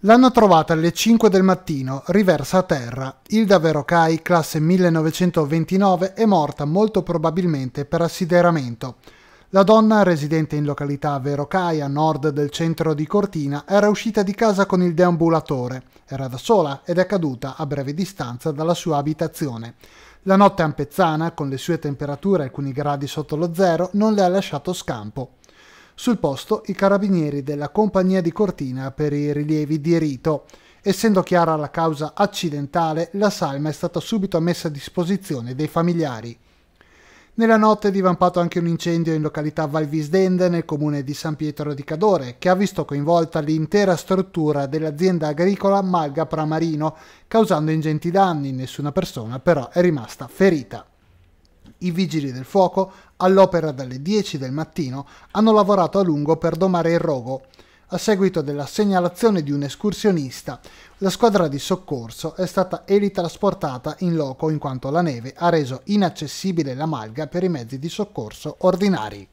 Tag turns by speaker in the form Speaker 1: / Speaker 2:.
Speaker 1: L'hanno trovata alle 5 del mattino, riversa a terra. Hilda Verocai, classe 1929, è morta molto probabilmente per assideramento. La donna, residente in località Verocai, a nord del centro di Cortina, era uscita di casa con il deambulatore. Era da sola ed è caduta a breve distanza dalla sua abitazione. La notte ampezzana, con le sue temperature alcuni gradi sotto lo zero, non le ha lasciato scampo. Sul posto i carabinieri della compagnia di Cortina per i rilievi di rito. Essendo chiara la causa accidentale, la salma è stata subito messa a disposizione dei familiari. Nella notte è divampato anche un incendio in località Valvisdende nel comune di San Pietro di Cadore, che ha visto coinvolta l'intera struttura dell'azienda agricola Malga Pramarino, causando ingenti danni, nessuna persona però è rimasta ferita i vigili del fuoco, all'opera dalle 10 del mattino, hanno lavorato a lungo per domare il rogo. A seguito della segnalazione di un escursionista, la squadra di soccorso è stata elitrasportata in loco in quanto la neve ha reso inaccessibile la malga per i mezzi di soccorso ordinari.